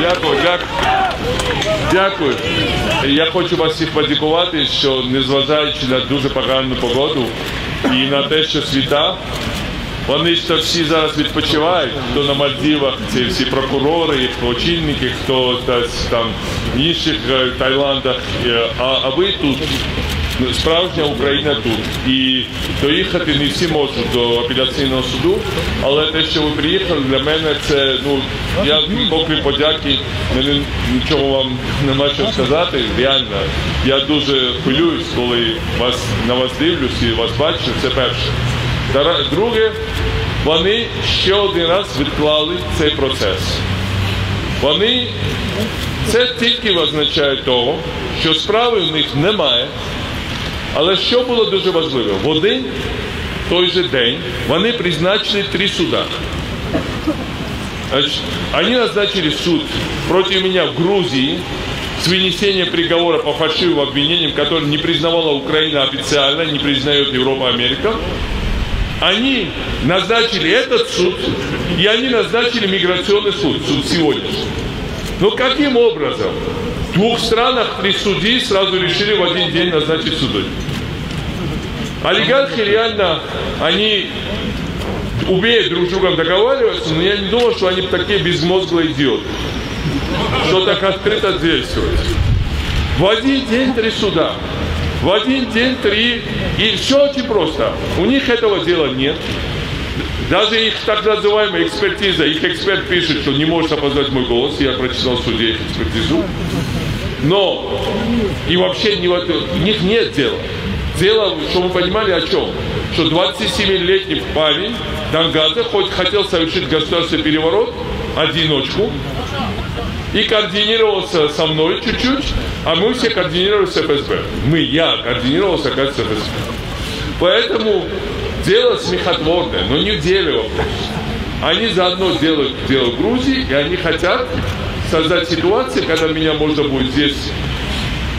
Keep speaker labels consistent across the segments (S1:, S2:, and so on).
S1: Дякую, дякую. Дякую. Я хочу вас всіх подякувати, що незважаючи на дуже погану погоду і на те, що світа, вони ж то всі зараз відпочивають, хто на Мальдівах, ці всі прокурори, очільники, хто там в інших е, Таїландах, Е, а, а ви тут. Справжня Україна тут. І доїхати не всі можуть до апеляційного суду, але те, що ви приїхали, для мене це, ну, я поки подяки, мене нічого вам нема що сказати. Реально, я дуже хвилююсь, коли вас на вас дивлюсь і вас бачу. Це перше. Дара- Друге, вони ще один раз відклали цей процес. Вони це тільки означає того, що справи в них немає. Але що було дуже важливо? В один той же день вони призначили три суда. Значит, Они назначили суд против меня в Грузии с вынесением приговора по фальшивым обвинениям, которые не признавала Украина официально, не признает Европа, Америка. Они назначили этот суд, и они назначили миграционный суд, суд сегодняшний. Но каким образом? В двух странах три судьи сразу решили в один день назначить суды. Олигархи реально, они умеют друг с другом договариваться, но я не думал, что они такие безмозглые идиоты, что так открыто действуют. В один день три суда. В один день три. И все очень просто. У них этого дела нет. Даже их так называемая экспертиза, их эксперт пишет, что не может опознать мой голос, я прочитал в суде экспертизу. Но и вообще не у них нет дела. Дело, чтобы вы понимали о чем, что 27-летний парень Дангаза хоть хотел совершить государственный переворот, одиночку, и координировался со мной чуть-чуть, а мы все координировались с ФСБ. Мы, я координировался как с ФСБ. Поэтому дело смехотворное, но не в деле вопрос. Они заодно делают дело Грузии, и они хотят создать ситуацию, когда меня можно будет здесь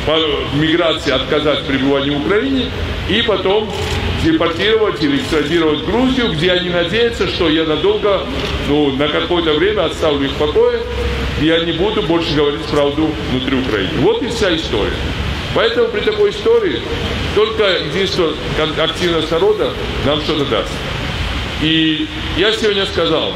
S1: по миграции отказать в пребывании в Украине и потом депортировать или экстрадировать в Грузию, где они надеются, что я надолго, ну, на какое-то время оставлю их в покое, я не буду больше говорить правду внутри Украины. Вот и вся история. Поэтому при такой истории только единство, активность народа нам что-то даст. И я сегодня сказал,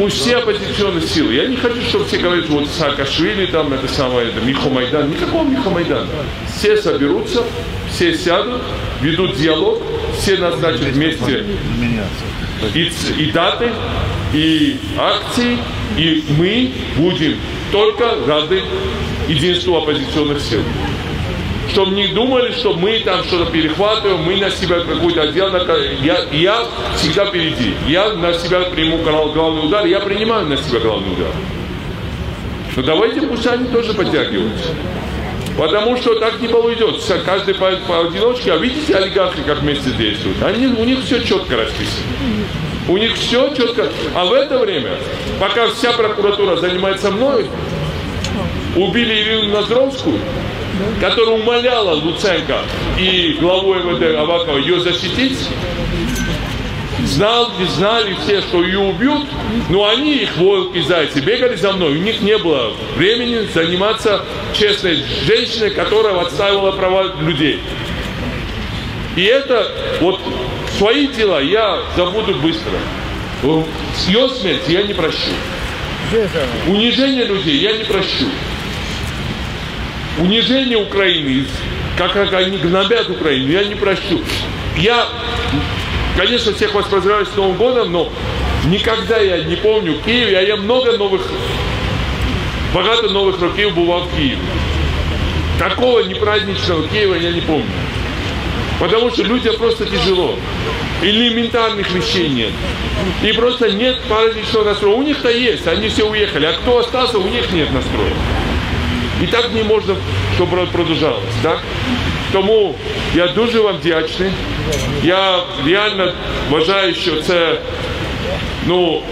S1: пусть все оппозиционные силы, я не хочу, чтобы все говорили, вот Саакашвили, там это самое, это Михо Майдан, никакого Михо Майдана. Все соберутся, все сядут, ведут диалог, все назначат вместе и, и даты, и акции, и мы будем только рады единству оппозиционных сил. Чтобы не думали, что мы там что-то перехватываем, мы на себя какой-то отдел, я, я всегда впереди. Я на себя приму канал главный удар, я принимаю на себя главный удар. Но давайте пусть они тоже подтягиваются. Потому что так не поведет. Вся- Каждый по, поодиночке. А видите, олигархи как вместе действуют. Они, у них все четко расписано. У них все четко. А в это время, пока вся прокуратура занимается мной, убили Ирину Назровскую, которая умоляла Луценко и главу МВД Авакова ее защитить, знал, не знали все, что ее убьют, но они, их волки, зайцы, бегали за мной. У них не было времени заниматься честной женщиной, которая отстаивала права людей. И это, вот, свои дела я забуду быстро. Ее смерть я не прощу. Унижение людей я не прощу. Унижение Украины, как, они гнобят Украину, я не прощу. Я, конечно, всех вас поздравляю с Новым годом, но никогда я не помню в Киеве, а я много новых, багато новых років бывал в Киеве. Такого непраздничного Киева я не помню. Потому что людям просто тяжело. Элементарных вещей нет. И просто нет праздничного настроя. У них-то есть, они все уехали. А кто остался, у них нет настроя. І так не можна, щоб продовжалось. Так? Тому я дуже вам вдячний. Я реально вважаю, що це, ну,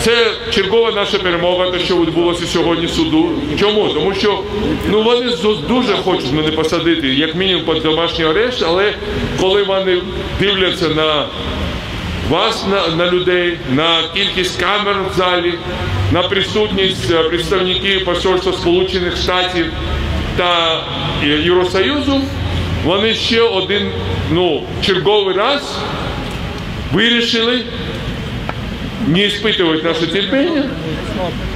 S1: це чергова наша перемога, те, що відбулося сьогодні суду. Чому? Тому що ну, вони дуже хочуть мене посадити, як мінімум під домашній арешт, але коли вони дивляться на вас на, на людей, на кількість камер в залі, на присутність е, представників Посольства Сполучених Штатів та Євросоюзу, вони ще один ну, черговий раз вирішили не испытывать наше терпение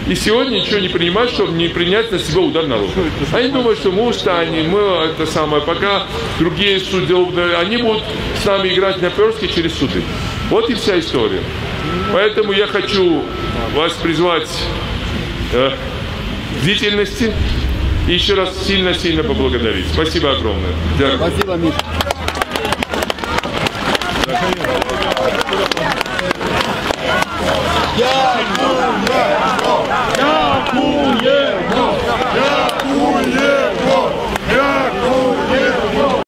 S1: и сегодня ничего не принимать, чтобы не принять на себя удар народа. Они думают, что мы устанем, мы это самое, пока другие судьи, они будут с нами играть на перске через суды. Вот и вся история. Поэтому я хочу вас призвать э, бдительности еще раз сильно-сильно поблагодарить. Спасибо огромное. Дякую.
S2: Спасибо, Миша.